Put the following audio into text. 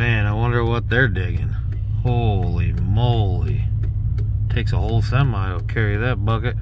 Man, I wonder what they're digging. Holy moly. Takes a whole semi to carry that bucket.